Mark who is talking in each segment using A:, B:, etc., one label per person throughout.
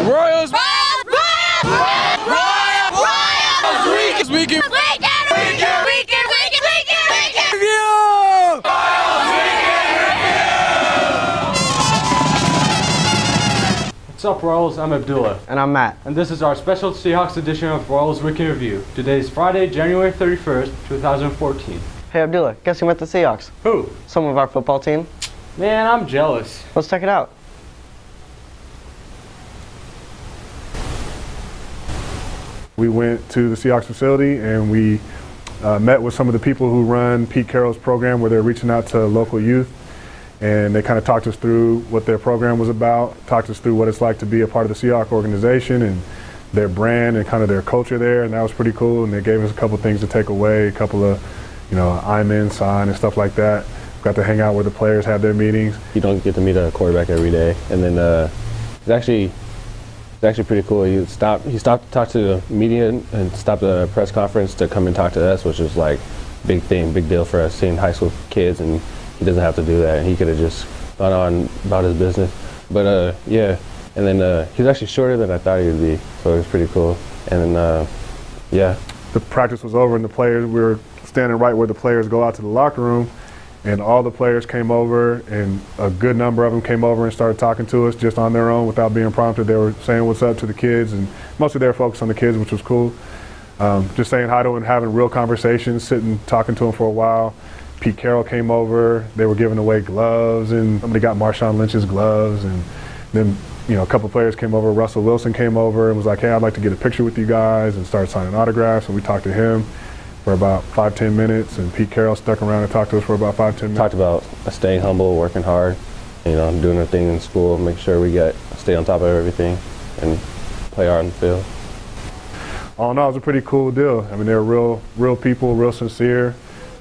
A: Royals!
B: Royals! Royals! Royals!
A: Weekend! Weekend!
B: Weekend! Weekend! Weekend! Weekend! Review! Royals! Weekend!
A: Review!
C: What's up, Royals? I'm Abdullah,
D: And I'm Matt.
C: and this is our special Seahawks edition of Royals Week in Review. Today is Friday, January 31st, 2014.
D: Hey Abdullah, guess who met the Seahawks?
C: Who?
D: Some of our football team.
C: Man, I'm jealous.
D: Let's check it out.
E: We went to the Seahawks facility and we uh, met with some of the people who run Pete Carroll's program where they're reaching out to local youth. And they kind of talked us through what their program was about, talked us through what it's like to be a part of the Seahawks organization and their brand and kind of their culture there. And that was pretty cool. And they gave us a couple things to take away, a couple of, you know, I'm in sign and stuff like that. Got to hang out where the players had their meetings.
F: you don't get to meet a quarterback every day. And then uh, it's actually it's actually pretty cool. He stopped he stopped to talk to the media and stopped the press conference to come and talk to us, which was like big thing, big deal for us seeing high school kids. And he doesn't have to do that. He could have just gone on about his business. But uh, yeah, and then uh, he was actually shorter than I thought he would be, so it was pretty cool. And then uh, yeah,
E: the practice was over and the players we were standing right where the players go out to the locker room and all the players came over and a good number of them came over and started talking to us just on their own without being prompted. They were saying what's up to the kids and mostly they were focused on the kids which was cool. Um, just saying hi to them and having real conversations sitting talking to them for a while. Pete carroll came over. They were giving away gloves and somebody got marshawn lynch's gloves and then you know a couple players came over. Russell wilson came over and was like hey i'd like to get a picture with you guys and started signing autographs and we talked to him for about five ten minutes and pete carroll stuck around and talked to us for about five ten minutes
F: talked about staying humble, working hard, you know, doing our thing in school, make sure we get stay on top of everything, and play hard on the field.
E: all in all, it was a pretty cool deal. I mean, they were real, real people, real sincere,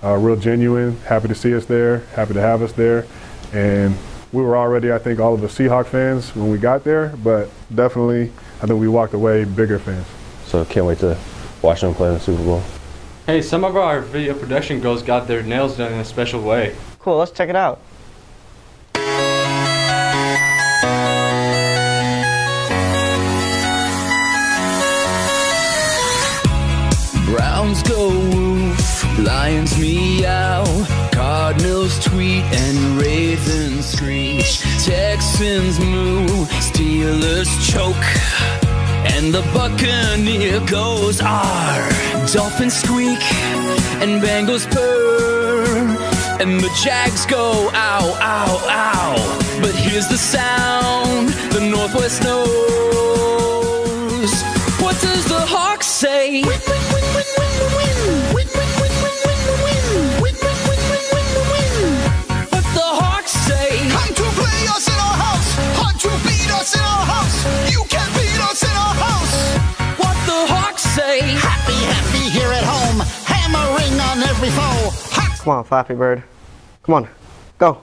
E: uh, real genuine. Happy to see us there. Happy to have us there, and we were already, I think, all of the Seahawk fans when we got there, but definitely, I think we walked away bigger fans.
F: So can't wait to watch them play in the Super Bowl.
C: Hey, some of our video production girls got their nails done in a special way.
D: Cool, let's check it out.
G: Browns go woof, Lions meow, Cardinals tweet and Ravens screech, Texans moo, Steelers choke, and the Buccaneer goes R. Dolphins squeak and Bengals purr, and the Jags go ow ow ow.
H: Come on,
D: Flappy Bird. Come on. Go.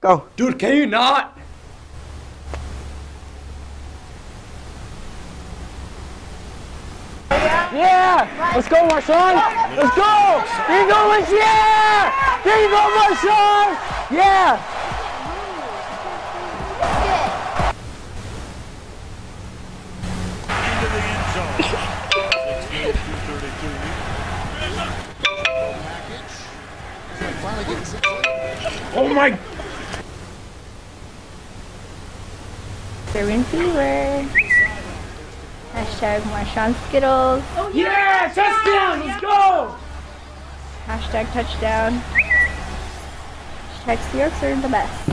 D: Go.
C: Dude, can you not?
D: Yeah! Let's go, Marshawn! Let's go! There you go, Lynch! Yeah! There you go, Marshawn! Yeah!
I: into the end zone. 16 232.
C: Oh my!
J: Serbian fever. Hashtag Marshawn Skittles.
C: Yeah! Touchdown! Let's go!
J: Hashtag touchdown. Hashtag Seahawks are the best.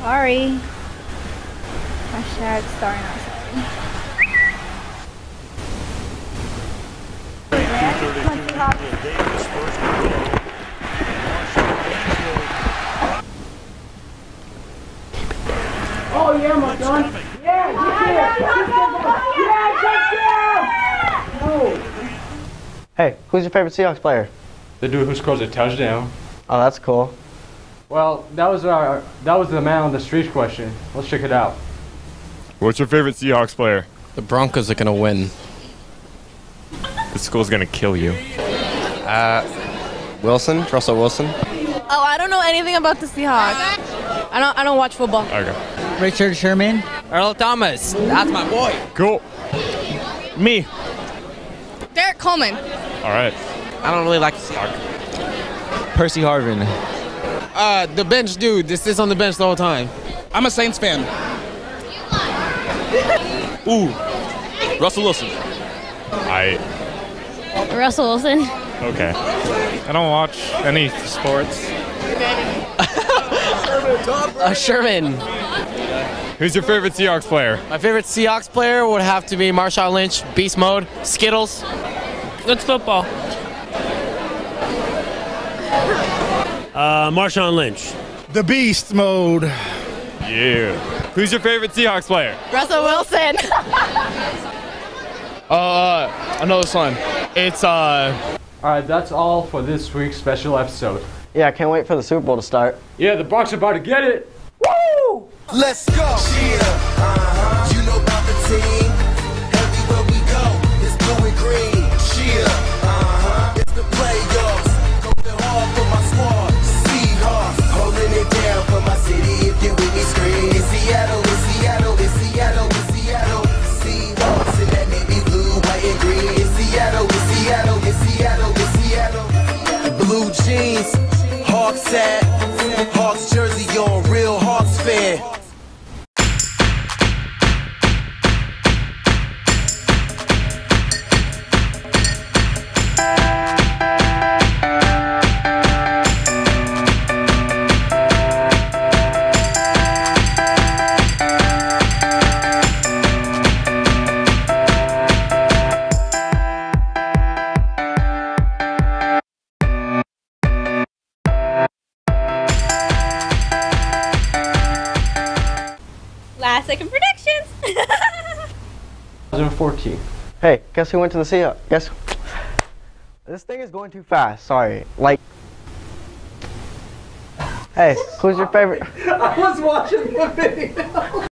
J: Sorry. Hashtag sorry not sorry.
I: Davis first and goal.
C: Oh yeah, my son! Yeah! Yeah! touchdown!
D: Hey, who's your favorite Seahawks player?
C: The dude who scores a touchdown.
D: Oh, that's cool.
C: Well, that was our that was the man on the street question. Let's check it out.
K: What's your favorite Seahawks player?
L: The Broncos are gonna win.
K: The school's gonna kill you.
L: Uh, Wilson, Russell Wilson.
B: Oh, I don't know anything about the Seahawks. I don't. I don't watch football.
K: Okay.
A: Richard Sherman.
L: Earl Thomas. That's my boy.
K: Cool. Me.
M: Derrick Coleman.
K: All right.
L: I don't really like to see
N: Percy Harvin.
L: Uh, the bench dude. This sits on the bench the whole time.
O: I'm a Saints fan.
K: Ooh. Russell Wilson. I.
M: Russell Wilson.
K: Okay. I don't watch any sports.
L: Uh, Sherman.
K: Who's your favorite Seahawks player?
L: My favorite Seahawks player would have to be Marshawn Lynch, Beast Mode, Skittles.
P: What's football? Uh, Marshawn Lynch.
O: The Beast Mode.
K: Yeah. Who's your favorite Seahawks player?
M: Russell Wilson.
N: Uh, I know this one. It's uh.
C: Alright, that's all for this week's special episode.
D: Yeah, I can't wait for the Super Bowl to start.
C: Yeah, the Bucks are about to get it.
H: Woo! Let's go. Yeah. Uh-huh. You know about the team.
C: 2014.
D: Hey, guess who went to the Seahawks? Guess. This thing is going too fast. Sorry. Like. Hey, who's your favorite?
Q: I was watching the video.